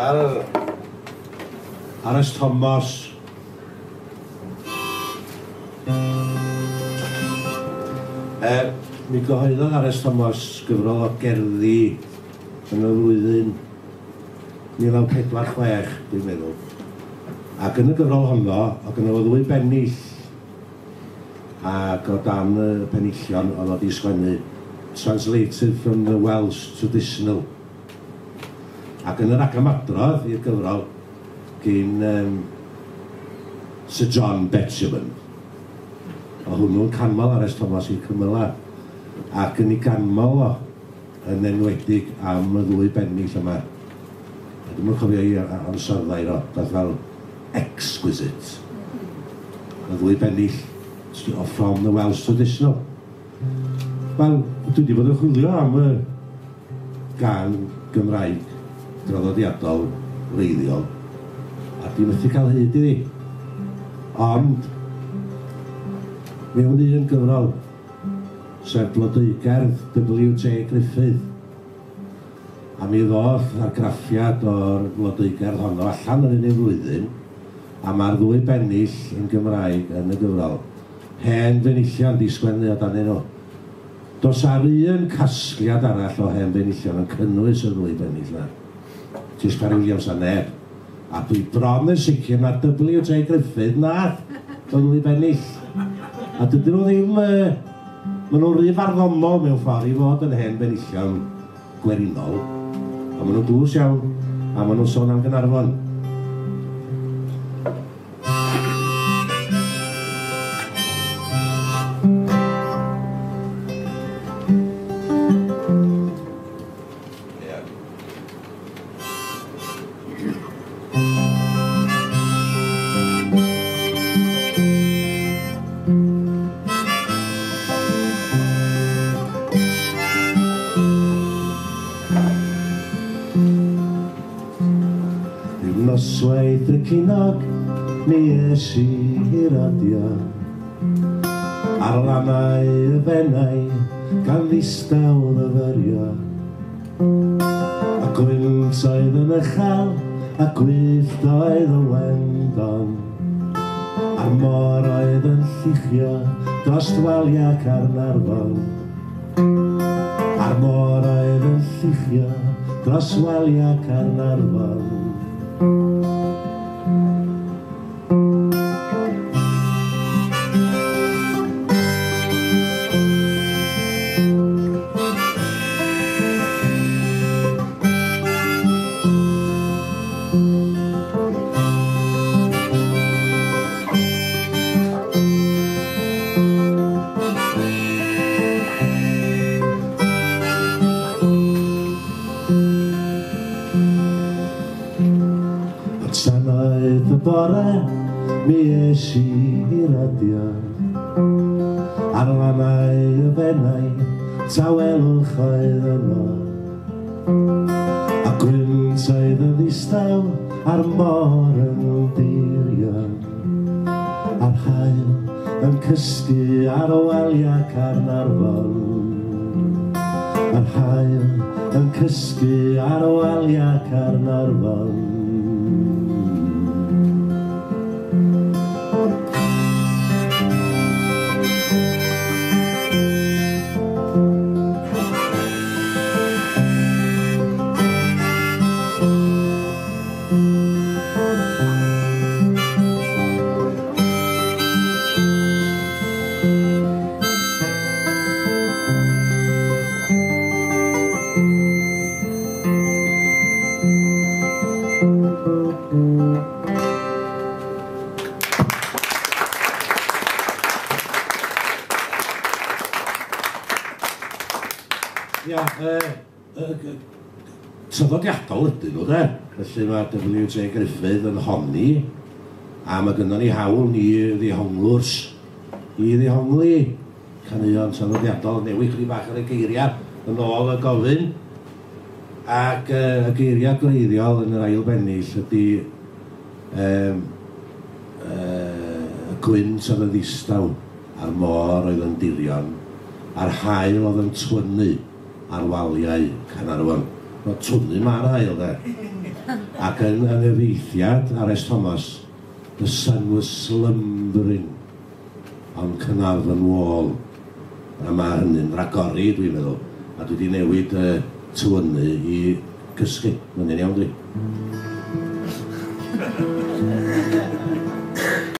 Wel, Aris Thomas. E, mi gyhoeddodd Aris Thomas gyfrol o gerddi yn y flwyddyn 1946, dwi'n meddwl. Ac yn y gyfrol honno, o gynnu fo ddwy bennill. Ac o dan y penillion, oedd o di sgwennu Translated from the Welsh Traditional. Ac yn yr agamadrodd i'r gyfrol gyn um, Sir John Betjeman. O hwnnw'n canmol ar Thomas i Cymyla. Ac yn ei ganmol o yn enwedig am y ddwy bennill yma. A dwi'n cofio i amser ddau rodaeth fel exquisite. Y ddwy bennill o from the Welsh traditional. Wel, dwi wedi bod yn chwilio am y gan Gymraeg draddodiadol reiddiol, a di methu cael hyd iddi. Ond, mewn un gyfrol, sef Blodeugerdd W.J. Griffith, a mi ddoth ar graffiad o'r Blodeugerdd honno allan yr unig flwyddyn, a mae'r ddwy bennill yn Gymraeg yn y gyfrol. Hen Fenillion di sgwennu o dan nhw. Dos ar un casgliad arall o hen Fenillion yn cynnwys y ddwy bennill na. Tis Parry Williams a neb. A dwi bron yn sicr na'r W.J. Griffith na yn mynd bennill. A dydyn nhw ddim... Uh, maen nhw'n rhy farddonol mewn ffordd i fod yn hen benillion gwerinol. A maen nhw'n dwys iawn. A maen nhw'n sôn am Gynarfon. Noswaith y cynog, mi es i i'r adio. Ar lanau y fennau, gan ddistawn y fyrio. A gwynt oedd yn uchel, a gwyllt oedd y wendon. A'r mor oedd yn lluchio, dost walia Carnarfon. A'r mor oedd yn llichio, dros walia Carnarfon. Tan oedd y bore, mi eis i i'r adio. Ar lannau y fennau, tawelwch oedd yno. A gwynt oedd yn ddistaw, ar mor yn dirio. A'r hael yn cysgu ar walia Carnarfon. A'r hael yn cysgu ar walia Carnarfon. Ia, e, e, traddodiadol ydyn nhw, de? Felly mae W.J. Griffith yn honni, a mae gynnon ni hawl ni ddihonglwrs i ddihongli caneuon traddodiadol newid chi bach ar y geiriau yn ôl y gofyn ac e, y geiriau gwreiddiol yn yr ail bennill ydy um, e, y gwynt oedd yn ddistaw a'r môr oedd yn dirion a'r hael oedd yn twynnu ar waliau Canarwan. Mae twfnu mae'r ail de. Ac yn, yn ereithiad ar Es Thomas, the sun was slumbering on Carnarvon Wall. A mae hynny'n ragori, dwi'n meddwl. A dwi wedi newid uh, tywynnu i cysgu. Mae'n iawn dwi.